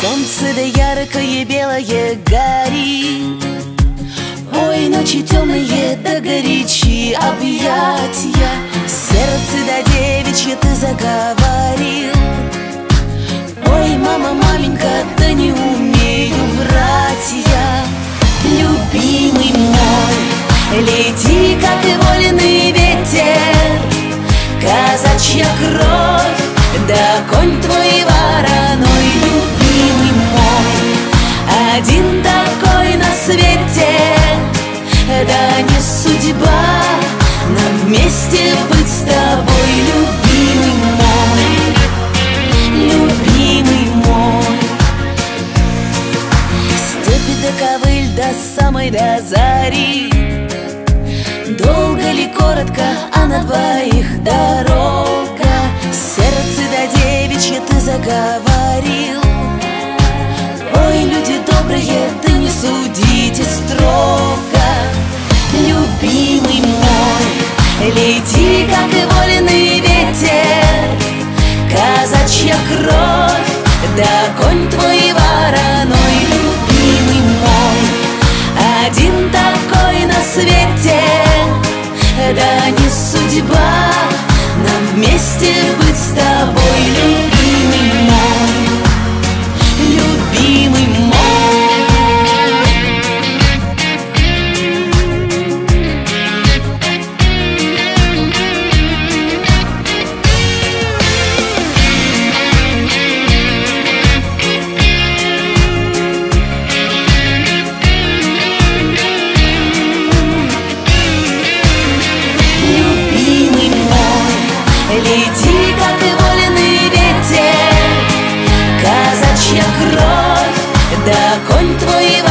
Солнце да яркое белое горит. Ой, ночи темные да горячие объятия Сердце да девичье ты заговорил. Ой, мама, маменька, да не умею врать я. Любимый мой, лети, как и вольный ветер. Казачья кровь, да конь один такой на свете. Да не судьба. Нам вместе быть с тобой Любимый мой, любимый мой. Степи до ковыль до самой до зари. Долго ли, коротко, а на двоих дорога лети, как и вольный ветер Казачья кровь, да да конь твой